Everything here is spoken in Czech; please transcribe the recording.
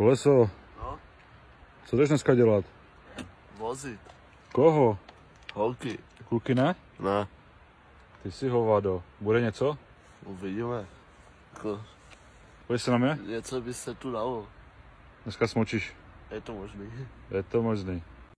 Koleso, No, co jdeš dneska dělat? vozit. Koho? Holky. Kluky ne? Ne, Ty jsi hovado. Bude něco? uvidíme. Jako, Pojď se na mě? něco by se tu dalo. Dneska smočíš. Je to možný. Je to možný.